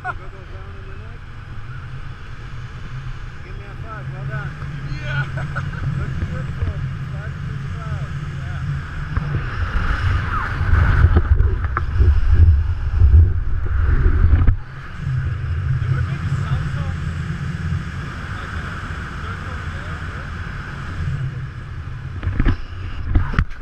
down in the net.